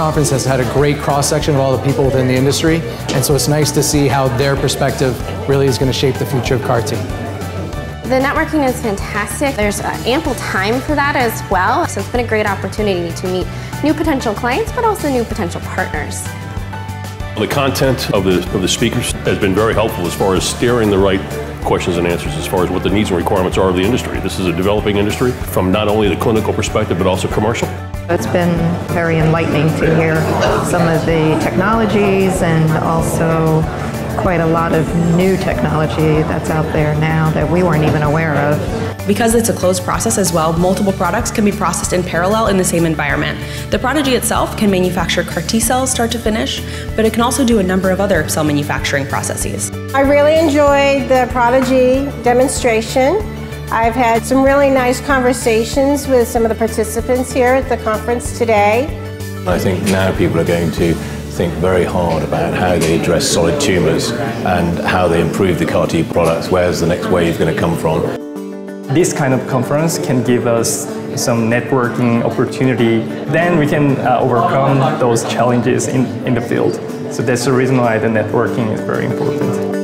conference has had a great cross-section of all the people within the industry, and so it's nice to see how their perspective really is going to shape the future of CAR-T. The networking is fantastic. There's uh, ample time for that as well. So it's been a great opportunity to meet new potential clients, but also new potential partners. The content of the, of the speakers has been very helpful as far as steering the right questions and answers as far as what the needs and requirements are of the industry. This is a developing industry from not only the clinical perspective, but also commercial. It's been very enlightening to hear some of the technologies and also quite a lot of new technology that's out there now that we weren't even aware of. Because it's a closed process as well, multiple products can be processed in parallel in the same environment. The Prodigy itself can manufacture CAR T cells start to finish, but it can also do a number of other cell manufacturing processes. I really enjoyed the Prodigy demonstration. I've had some really nice conversations with some of the participants here at the conference today. I think now people are going to think very hard about how they address solid tumours and how they improve the CAR T products. Where's the next wave going to come from? This kind of conference can give us some networking opportunity. Then we can uh, overcome those challenges in, in the field. So that's the reason why the networking is very important.